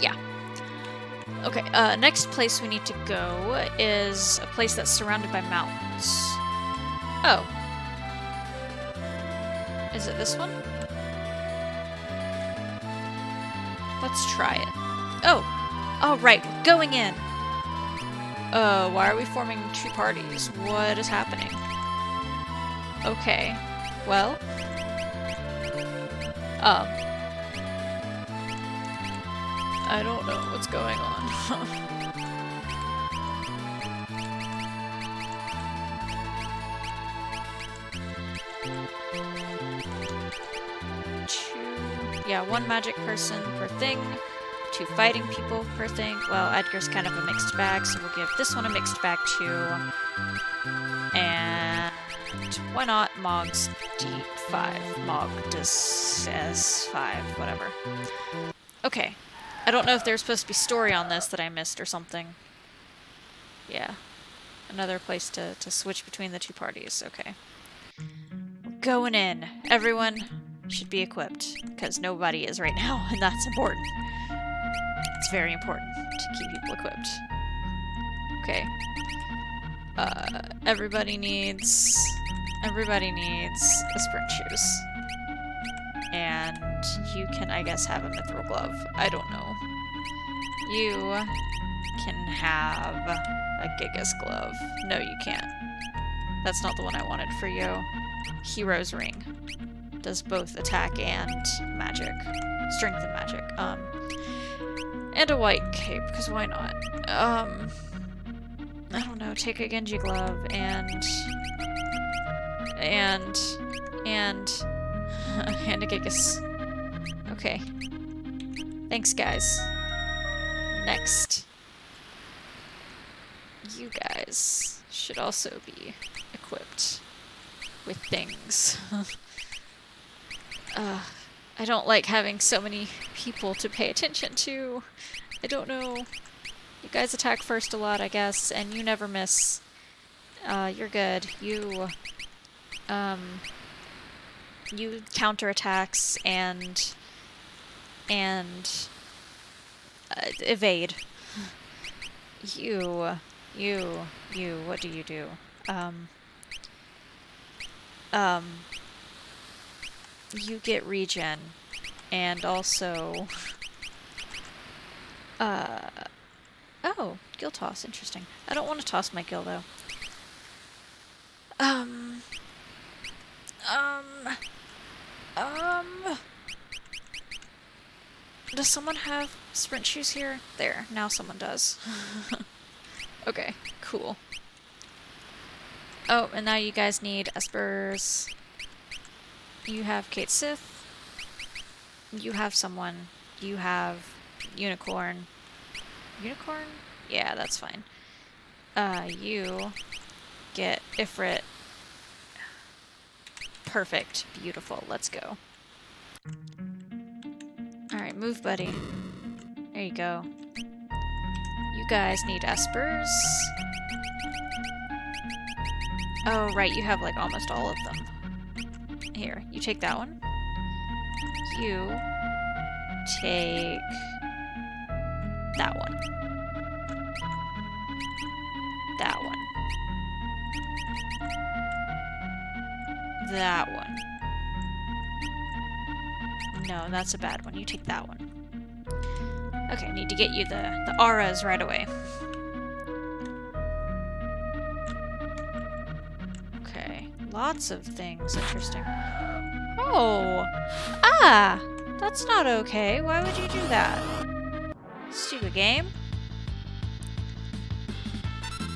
Yeah. Okay, uh, next place we need to go is a place that's surrounded by mountains. Oh. Is it this one? Let's try it. Oh! Right, we're going in! Uh, why are we forming two parties? What is happening? Okay. Well. Um. I don't know what's going on. Yeah, one magic person per thing. Two fighting people per thing. Well, Edgar's kind of a mixed bag, so we'll give this one a mixed bag too. And why not Mog's D5? Mog does says 5, whatever. Okay. I don't know if there's supposed to be story on this that I missed or something. Yeah. Another place to, to switch between the two parties. Okay. Going in. Everyone should be equipped, because nobody is right now, and that's important. It's very important to keep people equipped. Okay. Uh, everybody needs... Everybody needs a sprint shoes. And you can, I guess, have a mithril glove. I don't know. You can have a Gigas glove. No, you can't. That's not the one I wanted for you. Hero's Ring. Does both attack and magic. Strength and magic. Um, and a white cape, because why not? Um, I don't know, take a Genji glove and... And... And... and a Gigas. Okay. Thanks, guys. Next. You guys should also be equipped with things. uh, I don't like having so many people to pay attention to. I don't know. You guys attack first a lot, I guess, and you never miss. Uh, you're good. You, um, you counter attacks and, and, uh, evade. You, you, you, what do you do? Um, um, you get regen, and also, uh, oh, gil toss, interesting. I don't want to toss my gil, though. Um, um, does someone have sprint shoes here? There, now someone does. okay, cool. Oh, and now you guys need Espers. You have Cait Sith. You have someone. You have Unicorn. Unicorn? Yeah, that's fine. Uh, you get Ifrit. Perfect. Beautiful. Let's go. Alright, move, buddy. There you go. You guys need Espers. Oh, right, you have, like, almost all of them. Here, you take that one. You take that one. That one. No, that's a bad one. You take that one. Okay, I need to get you the, the auras right away. Okay, lots of things. Interesting. Oh! Ah! That's not okay. Why would you do that? Stupid game.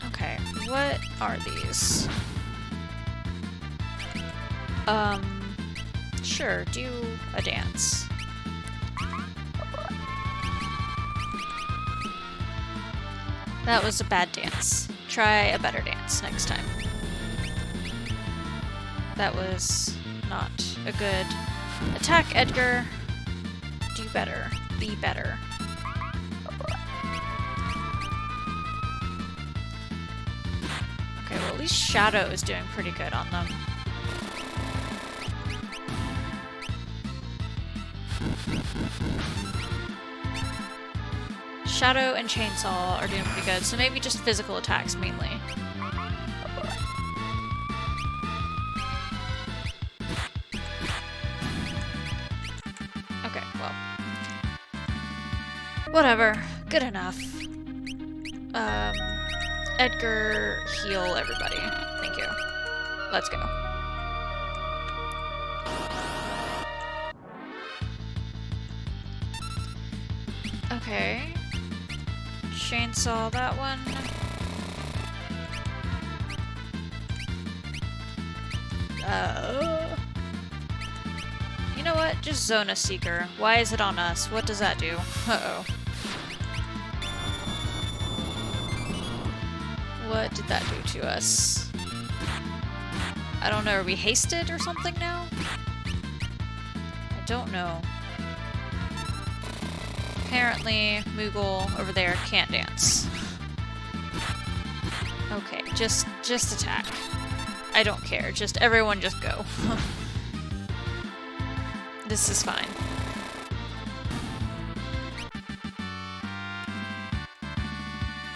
Okay, what are these? Um, sure, do a dance. That was a bad dance. Try a better dance next time. That was not a good attack, Edgar. Do better. Be better. Okay, well at least Shadow is doing pretty good on them. Shadow and Chainsaw are doing pretty good, so maybe just physical attacks mainly. Okay, well. Whatever. Good enough. Um, Edgar, heal everybody. Thank you. Let's go. Okay. Chainsaw that one. Uh, you know what? Just Zona Seeker. Why is it on us? What does that do? Uh-oh. What did that do to us? I don't know. Are we hasted or something now? I don't know. Apparently, Moogle over there can't dance. Okay, just just attack. I don't care. Just everyone just go. this is fine.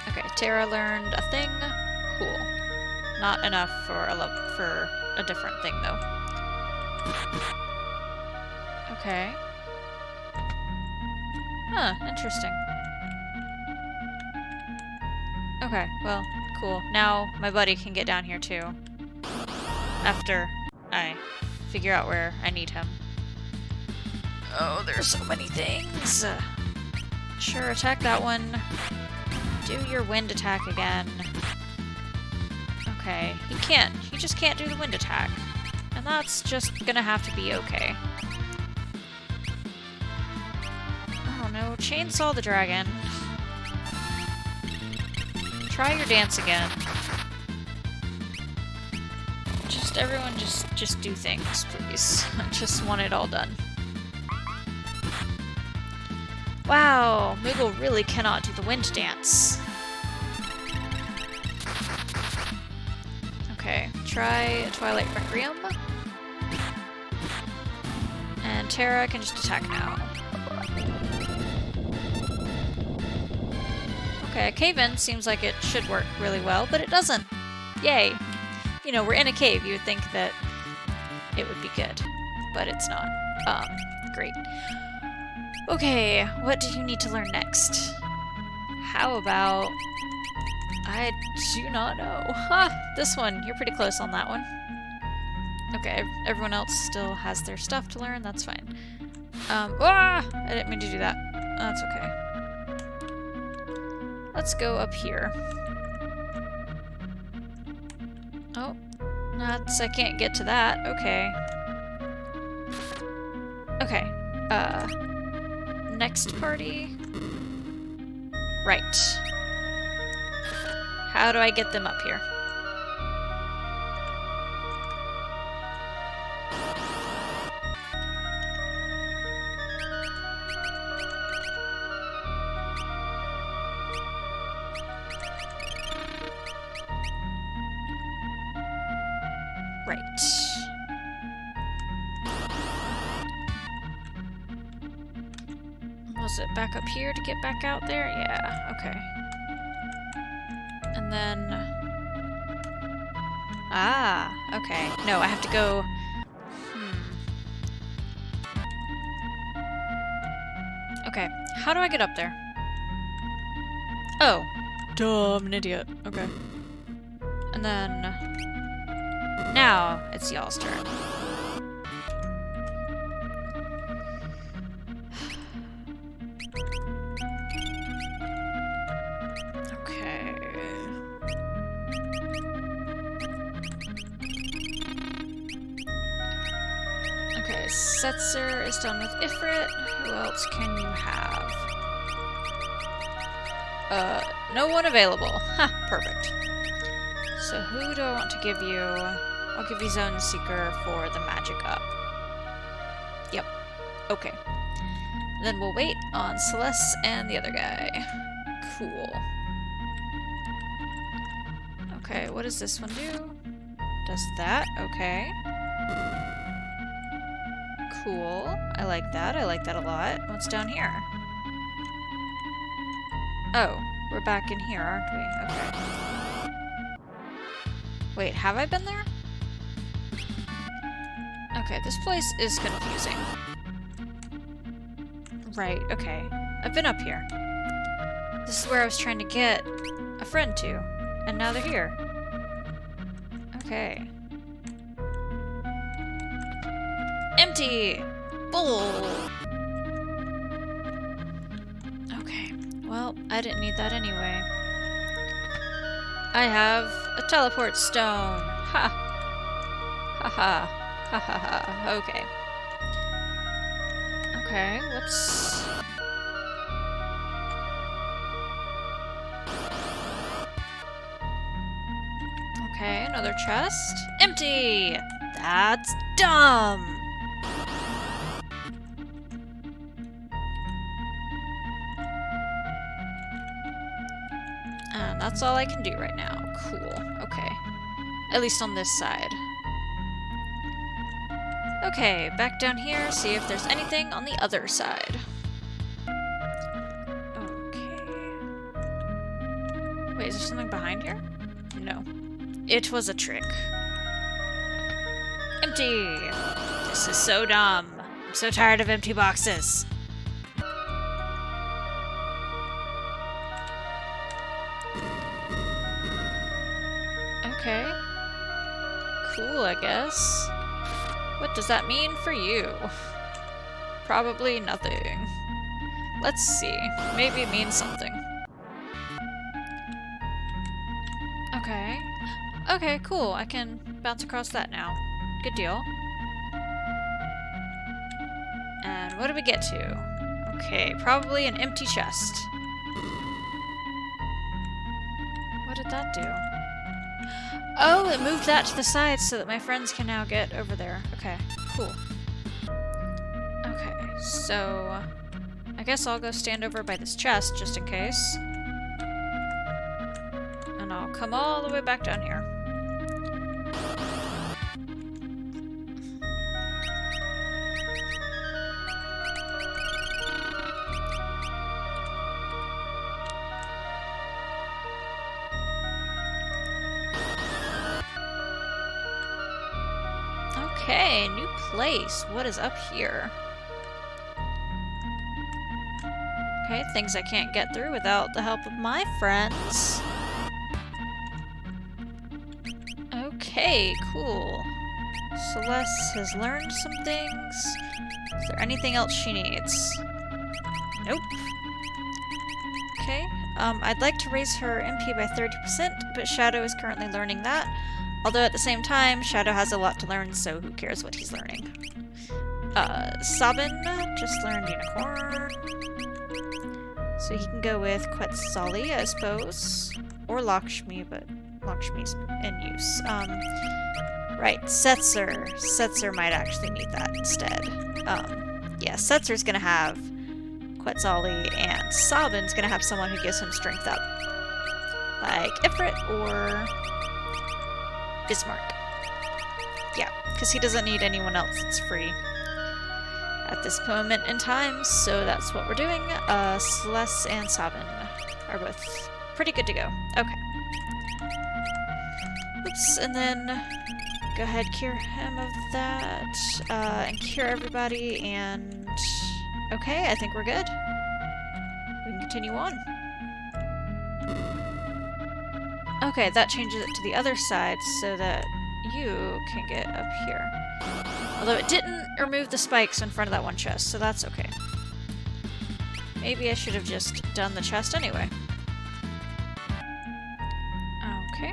Okay, Terra learned a thing. Cool. Not enough for a love for a different thing though. Okay. Huh, interesting. Okay, well, cool. Now my buddy can get down here too. After I figure out where I need him. Oh, there's so many things. Sure, attack that one. Do your wind attack again. Okay, he can't. He just can't do the wind attack. And that's just gonna have to be okay. Chainsaw the dragon. Try your dance again. Just everyone just just do things, please. I just want it all done. Wow, Moogle really cannot do the wind dance. Okay, try Twilight Requiem. And Terra can just attack now. Okay, a cave-in seems like it should work really well, but it doesn't. Yay. You know, we're in a cave. You would think that it would be good, but it's not. Um, great. Okay, what do you need to learn next? How about... I do not know. Huh, This one. You're pretty close on that one. Okay, everyone else still has their stuff to learn. That's fine. Um, ah! I didn't mean to do that. That's okay. Let's go up here. Oh, that's... I can't get to that. Okay. Okay. Uh... Next party? Right. How do I get them up here? Ah, okay. No, I have to go... Hmm. Okay, how do I get up there? Oh. Duh, I'm an idiot. Okay. And then... Now, it's y'all's turn. Setzer is done with Ifrit. Who else can you have? Uh, no one available. Ha, perfect. So who do I want to give you? I'll give you Zona Seeker for the magic up. Yep. Okay. Then we'll wait on Celeste and the other guy. Cool. Okay, what does this one do? Does that? Okay. Cool. I like that. I like that a lot. What's down here? Oh, we're back in here, aren't we? Okay. Wait, have I been there? Okay, this place is confusing. Right, okay. I've been up here. This is where I was trying to get a friend to, and now they're here. Okay. Empty! Bull! Okay, well, I didn't need that anyway. I have a teleport stone! Ha! Ha ha! Ha ha ha. Okay. Okay, let's... Okay, another chest. Empty! That's dumb! That's all I can do right now. Cool. Okay. At least on this side. Okay, back down here, see if there's anything on the other side. Okay. Wait, is there something behind here? No. It was a trick. Empty! This is so dumb. I'm so tired of empty boxes. Okay. Cool, I guess. What does that mean for you? Probably nothing. Let's see. Maybe it means something. Okay. Okay, cool. I can bounce across that now. Good deal. And what do we get to? Okay, probably an empty chest. What did that do? Oh, it moved that to the side so that my friends can now get over there. Okay, cool. Okay, so... I guess I'll go stand over by this chest just in case. And I'll come all the way back down here. Place. What is up here? Okay, things I can't get through without the help of my friends. Okay, cool. Celeste has learned some things. Is there anything else she needs? Nope. Okay, um, I'd like to raise her MP by 30%, but Shadow is currently learning that. Although at the same time, Shadow has a lot to learn, so who cares what he's learning. Uh, Sabin just learned Unicorn. So he can go with Quetzalli, I suppose. Or Lakshmi, but Lakshmi's in use. Um, right, Setzer. Setzer might actually need that instead. Um, yeah, Setzer's gonna have Quetzalli, and Sabin's gonna have someone who gives him strength up. Like Ifrit or Bismarck. Yeah, because he doesn't need anyone else. It's free at this moment in time, so that's what we're doing. Uh, Celeste and Sabin are both pretty good to go. Okay. Oops, and then go ahead, cure him of that, uh, and cure everybody, and... Okay, I think we're good. We can continue on. Okay, that changes it to the other side so that you can get up here. Although it didn't remove the spikes in front of that one chest, so that's okay. Maybe I should have just done the chest anyway. Okay.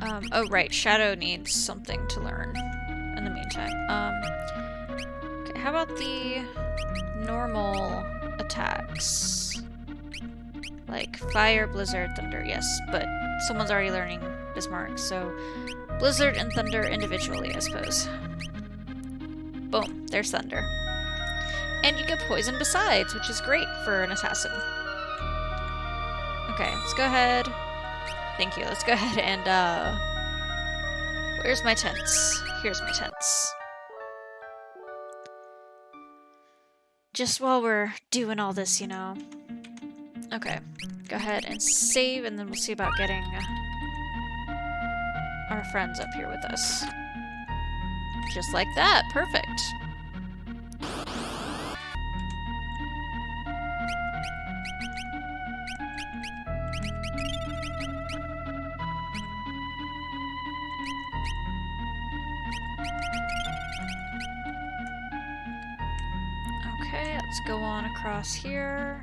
Um, oh right, Shadow needs something to learn in the meantime. Um, okay, how about the normal attacks? Like fire, blizzard, thunder, yes, but someone's already learning Bismarck, so blizzard and thunder individually, I suppose. Boom, there's thunder. And you get poison besides, which is great for an assassin. Okay, let's go ahead. Thank you. Let's go ahead and, uh... Where's my tents? Here's my tents. Just while we're doing all this, you know, Okay, go ahead and save, and then we'll see about getting uh, our friends up here with us. Just like that. Perfect. Okay, let's go on across here.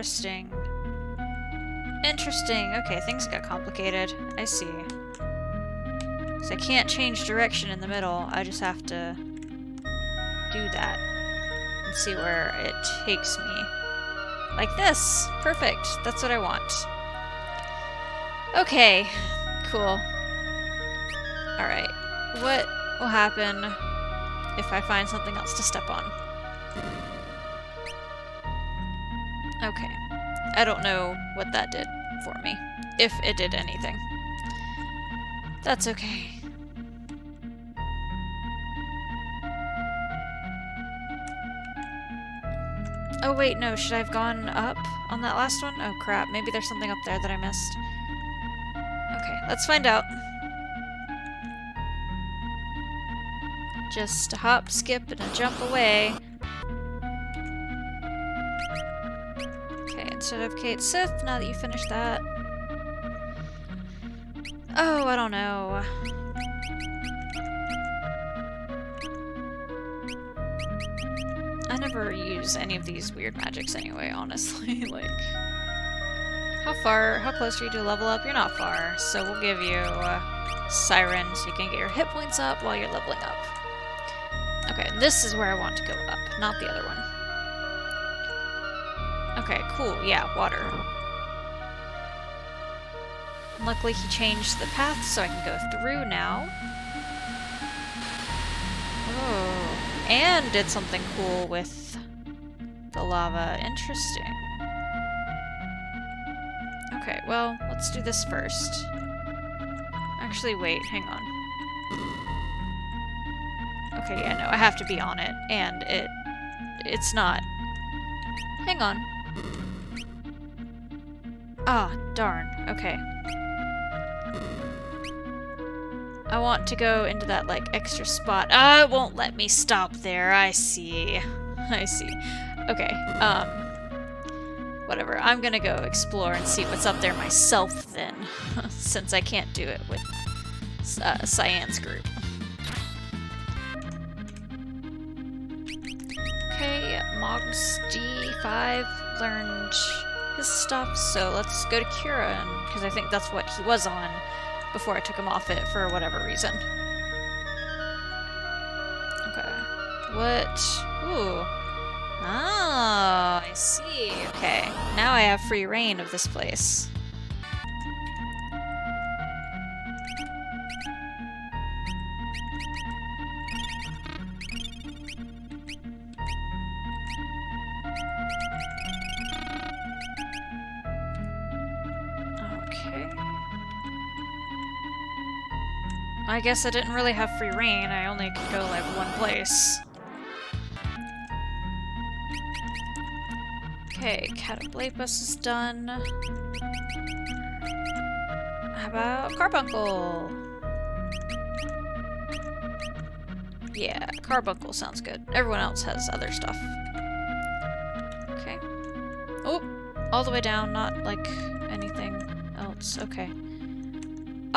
Interesting. Interesting. Okay, things got complicated. I see. So I can't change direction in the middle. I just have to do that and see where it takes me. Like this. Perfect. That's what I want. Okay. Cool. Alright. What will happen if I find something else to step on? Okay. I don't know what that did for me. If it did anything. That's okay. Oh wait, no, should I have gone up on that last one? Oh crap, maybe there's something up there that I missed. Okay, let's find out. Just a hop, skip, and a jump away. Of Cait Sith, now that you finished that. Oh, I don't know. I never use any of these weird magics anyway, honestly. like, how far, how close are you to level up? You're not far, so we'll give you uh, Siren so you can get your hit points up while you're leveling up. Okay, this is where I want to go up, not the other one. Okay, cool, yeah, water. Luckily he changed the path so I can go through now. Oh, and did something cool with the lava. Interesting. Okay, well, let's do this first. Actually, wait, hang on. Okay, yeah, no, I have to be on it, and it... it's not. Hang on. Ah, darn. Okay. I want to go into that, like, extra spot. Ah, it won't let me stop there. I see. I see. Okay, um... Whatever. I'm gonna go explore and see what's up there myself, then. Since I can't do it with uh, Cyan's group. Okay, Mog's D5 learned his stuff, so let's go to Kirin, because I think that's what he was on before I took him off it for whatever reason. Okay. What? Ooh. Ah, I see. Okay. Now I have free reign of this place. I guess I didn't really have free reign. I only could go like one place. Okay, Catoblepus is done. How about Carbuncle? Yeah, Carbuncle sounds good. Everyone else has other stuff. Okay. Oh, all the way down, not like anything else. Okay.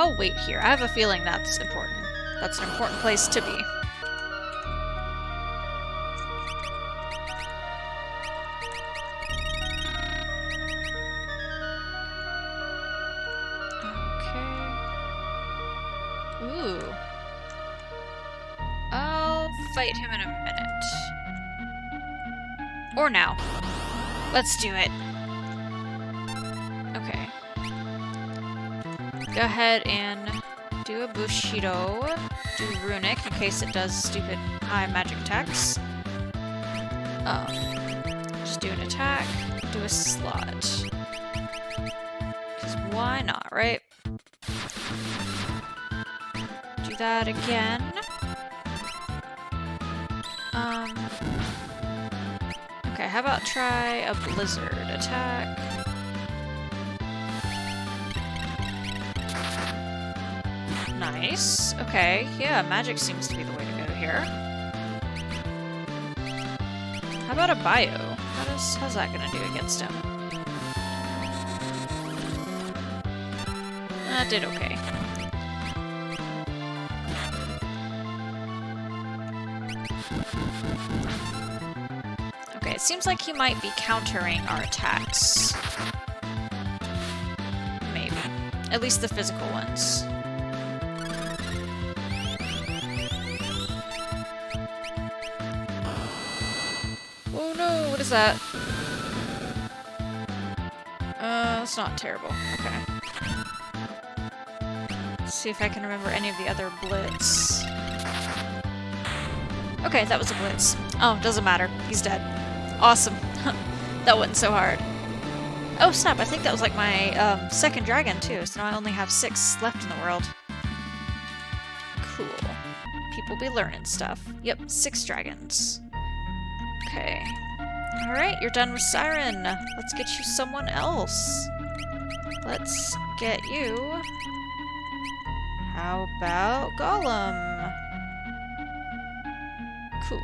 I'll wait here. I have a feeling that's important. That's an important place to be. Okay. Ooh. I'll fight him in a minute. Or now. Let's do it. Go ahead and do a Bushido. Do Runic in case it does stupid high magic attacks. Um, just do an attack, do a slot. Because why not, right? do that again. Um. Okay, how about try a blizzard attack? Nice. Okay, yeah, magic seems to be the way to go here. How about a bio? How does, how's that gonna do against him? Ah, that did okay. Okay, it seems like he might be countering our attacks. Maybe. At least the physical ones. Is that? Uh, that's not terrible. Okay. Let's see if I can remember any of the other blitz. Okay, that was a blitz. Oh, doesn't matter. He's dead. Awesome. that wasn't so hard. Oh snap, I think that was like my um, second dragon too, so now I only have six left in the world. Cool. People be learning stuff. Yep, six dragons. Okay. Alright, you're done with Siren. Let's get you someone else. Let's get you... How about Golem? Cool.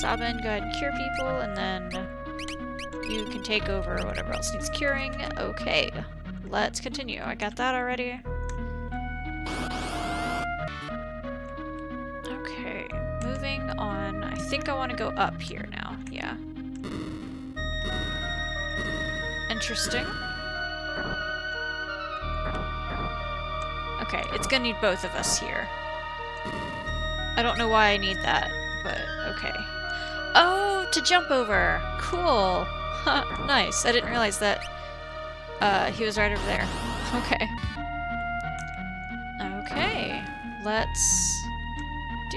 Sabin, go ahead and cure people, and then you can take over whatever else needs curing. Okay, let's continue. I got that already. On. I think I want to go up here now. Yeah. Interesting. Okay, it's gonna need both of us here. I don't know why I need that, but okay. Oh, to jump over. Cool. nice. I didn't realize that uh, he was right over there. Okay. Okay. Let's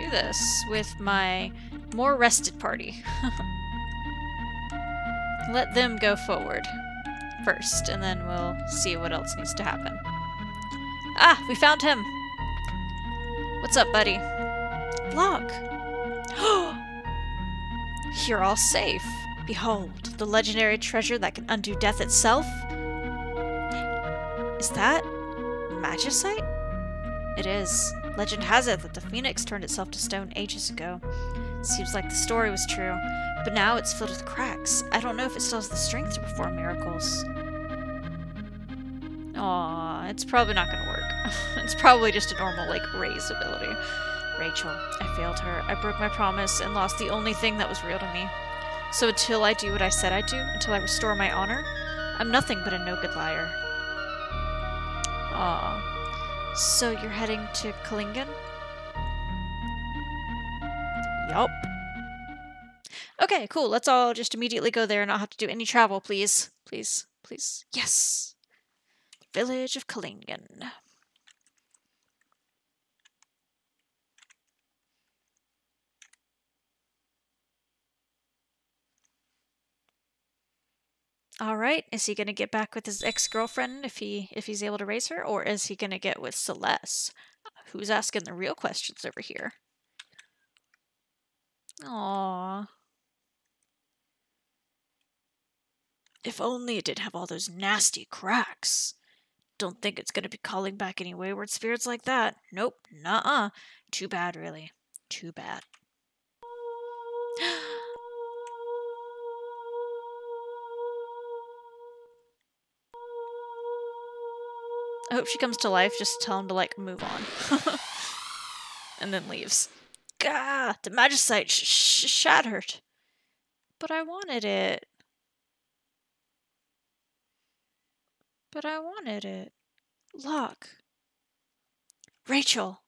do this with my more rested party. Let them go forward first, and then we'll see what else needs to happen. Ah, we found him! What's up, buddy? Look! You're all safe. Behold, the legendary treasure that can undo death itself. Is that magicite? It is. Legend has it that the phoenix turned itself to stone ages ago. Seems like the story was true, but now it's filled with cracks. I don't know if it still has the strength to perform miracles. Aw, it's probably not gonna work. it's probably just a normal, like, raise ability. Rachel, I failed her. I broke my promise and lost the only thing that was real to me. So until I do what I said I'd do, until I restore my honor, I'm nothing but a no good liar. Aw. So you're heading to Kohlingen? Yup. Okay, cool. Let's all just immediately go there and not have to do any travel, please. Please, please. Yes! Village of Kohlingen. All right, is he going to get back with his ex-girlfriend if he if he's able to raise her or is he going to get with Celeste? Who's asking the real questions over here? Aww. If only it didn't have all those nasty cracks. Don't think it's going to be calling back any wayward spirits like that. Nope, nuh-uh. Too bad, really. Too bad. I hope she comes to life. Just tell him to, like, move on. and then leaves. Gah! The magicite sh sh shattered. But I wanted it. But I wanted it. Look. Rachel.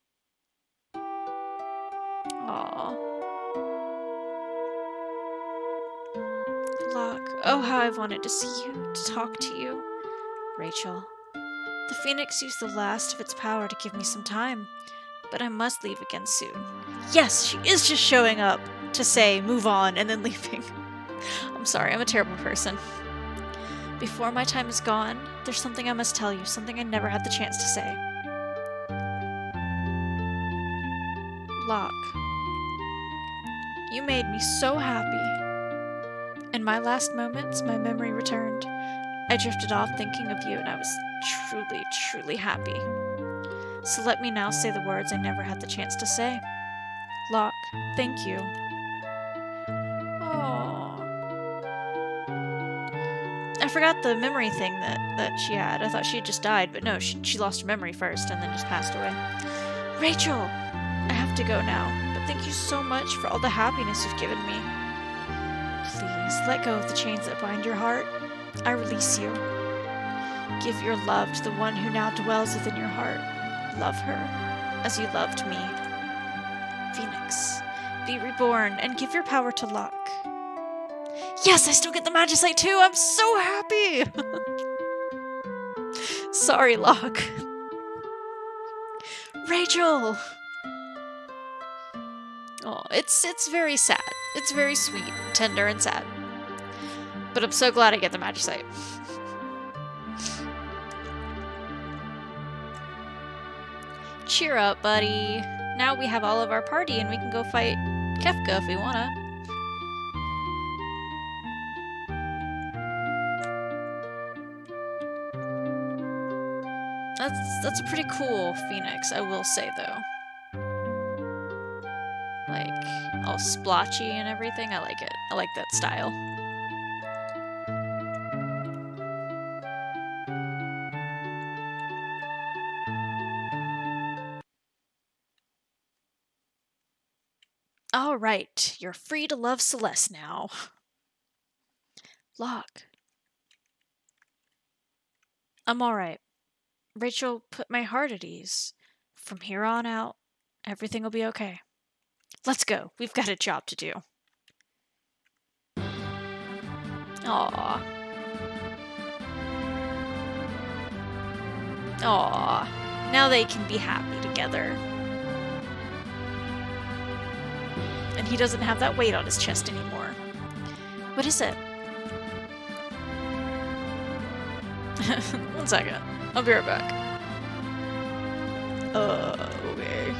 Aww. Locke. Oh, how I've wanted to see you, to talk to you. Rachel. The Phoenix used the last of its power to give me some time, but I must leave again soon. Yes, she is just showing up to say, move on, and then leaving. I'm sorry, I'm a terrible person. Before my time is gone, there's something I must tell you, something I never had the chance to say. Locke. You made me so happy. In my last moments, my memory returned. I drifted off thinking of you, and I was truly, truly happy. So let me now say the words I never had the chance to say. Locke, thank you. Aww. I forgot the memory thing that, that she had. I thought she had just died, but no, she, she lost her memory first and then just passed away. Rachel! I have to go now, but thank you so much for all the happiness you've given me. Please, let go of the chains that bind your heart. I release you. Give your love to the one who now dwells within your heart. Love her as you loved me. Phoenix, be reborn and give your power to Locke. Yes, I still get the Magicite too! I'm so happy! Sorry, Locke. Rachel! Oh, it's it's very sad. It's very sweet, tender, and sad. But I'm so glad I get the Magicite. Cheer up, buddy. Now we have all of our party and we can go fight Kefka if we wanna. That's that's a pretty cool phoenix, I will say though. Like all splotchy and everything. I like it. I like that style. Right, you're free to love Celeste now. Locke. I'm all right. Rachel put my heart at ease. From here on out, everything will be okay. Let's go. We've got a job to do. Aww. Aww. Now they can be happy together. And he doesn't have that weight on his chest anymore. What is it? One second. I'll be right back. Uh, okay.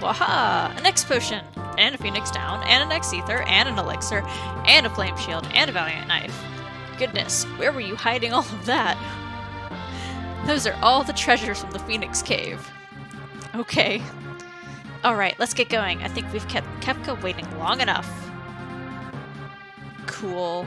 Waha! An X potion! And a Phoenix down, and an X ether, and an elixir, and a flame shield, and a valiant knife. Goodness, where were you hiding all of that? Those are all the treasures from the Phoenix Cave. Okay. Alright, let's get going. I think we've kept Kefka waiting long enough. Cool.